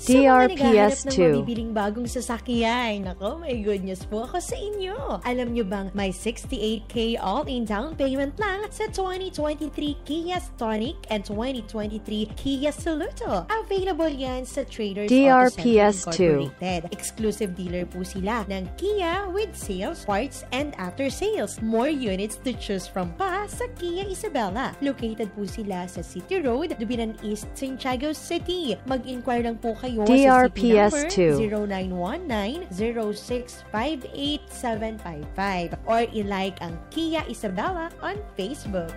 Sa mga naghahanap ng DRPS2. mabibiling bagong sasakyan, nako, may good news po ako sa inyo. Alam nyo bang may 68k all-in down payment lang sa 2023 Kia Stonic and 2023 Kia Soluto. Available yan sa Traders Auto Center DRPS2. Incorporated. Exclusive dealer po sila ng Kia with sales, parts, and after sales. More units to choose from pa sa Kia Isabela. Located po sila sa City Road, Dubinan East, Santiago City. Mag-inquire lang po kayo sa CP number DRPS2. 0919-0658-755 or ilike ang Kia Isabela on Facebook.